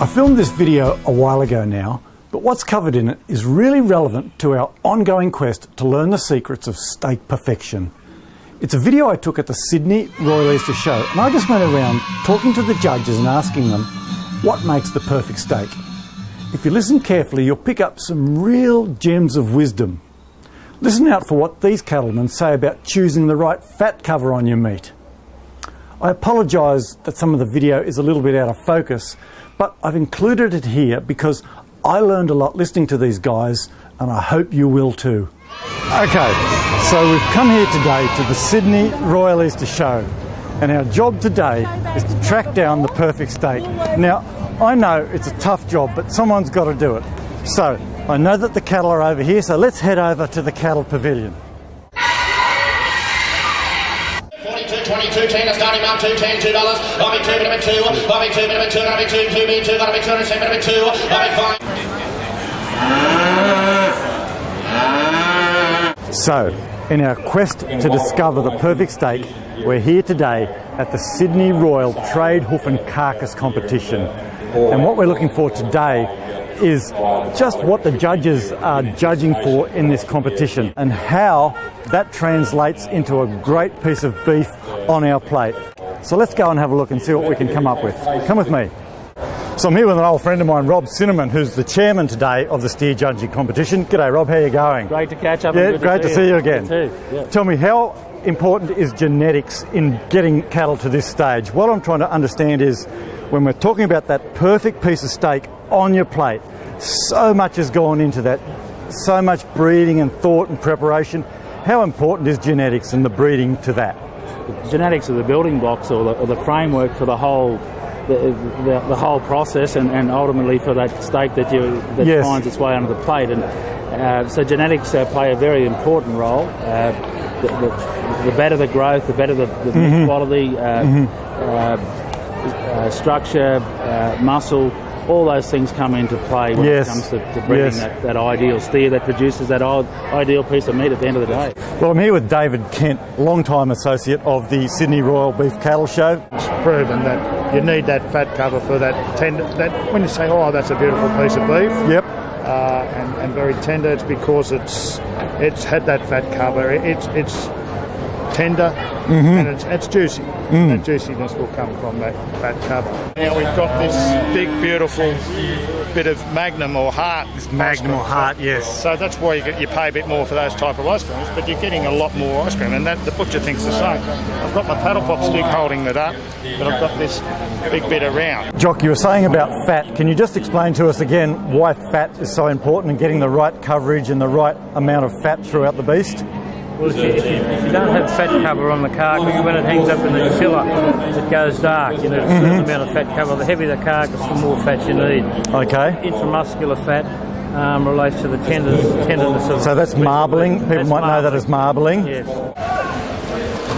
I filmed this video a while ago now, but what's covered in it is really relevant to our ongoing quest to learn the secrets of steak perfection. It's a video I took at the Sydney Royal Easter Show, and I just went around talking to the judges and asking them what makes the perfect steak. If you listen carefully, you'll pick up some real gems of wisdom. Listen out for what these cattlemen say about choosing the right fat cover on your meat. I apologise that some of the video is a little bit out of focus, but I've included it here because I learned a lot listening to these guys and I hope you will too. Okay, so we've come here today to the Sydney Royal Easter Show and our job today is to track down the perfect steak. Now, I know it's a tough job, but someone's got to do it. So, I know that the cattle are over here, so let's head over to the cattle pavilion. 42, 22, 10, a starting 2, 10, $2. I'll 2, bit of a 2, I'll 2, bit of a 2, I'll be 2, 2, be 2, I'll be 2, and 7, of a 2, I'll 5. So, in our quest to discover the perfect steak, we're here today at the Sydney Royal Trade Hoof and Carcass competition. And what we're looking for today is just what the judges are judging for in this competition and how that translates into a great piece of beef on our plate. So let's go and have a look and see what we can come up with. Come with me. So I'm here with an old friend of mine, Rob Cinnamon, who's the chairman today of the steer judging competition. G'day, Rob. How are you going? Great to catch up. Yeah, great to see, to see you, again. Yeah. Tell me, how important is genetics in getting cattle to this stage? What I'm trying to understand is when we're talking about that perfect piece of steak on your plate, so much has gone into that, so much breeding and thought and preparation. How important is genetics and the breeding to that? Genetics are the building blocks or the, or the framework for the whole the, the, the, whole process and, and ultimately for that steak that you that Yes. finds its way onto the plate. And uh, so genetics uh, play a very important role. Uh, the, the, the better the growth, the better the, the Mm-hmm. quality, uh, uh, uh, structure, uh, muscle. All those things come into play when Yes. it comes to, to breeding Yes. that, that ideal steer that produces that i- ideal piece of meat at the end of the day. Well, I'm here with David Kent, long-time associate of the Sydney Royal Beef Cattle Show. It's proven that you need that fat cover for that tender. That when you say, "Oh, that's a beautiful piece of beef," Yep. uh, and, and very tender, it's because it's it's had that fat cover. It, it's it's tender Mm-hmm. and it's, it's juicy. Mm. That juiciness will come from that fat cover. Now we've got this big, beautiful bit of magnum or heart. This Magnum or heart, yes. So that's why you, get, you pay a bit more for those type of ice creams, but you're getting a lot more ice cream, and that the butcher thinks the same. I've got my paddle pop stick holding it up, but I've got this big bit around. Jock, you were saying about fat. Can you just explain to us again why fat is so important in getting the right coverage and the right amount of fat throughout the beast? Well, if you, if, you, if you don't have fat cover on the carcass, when it hangs up in the chiller, it goes dark. You need a certain Mm-hmm. amount of fat cover. The heavier the carcass, the more fat you need. Okay. Intramuscular fat um, relates to the tenders, tenderness of So that's marbling. People That's might know that as marbling. Yes.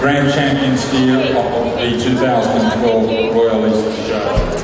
Grand champion steer of the 2012 Royal Easter Show.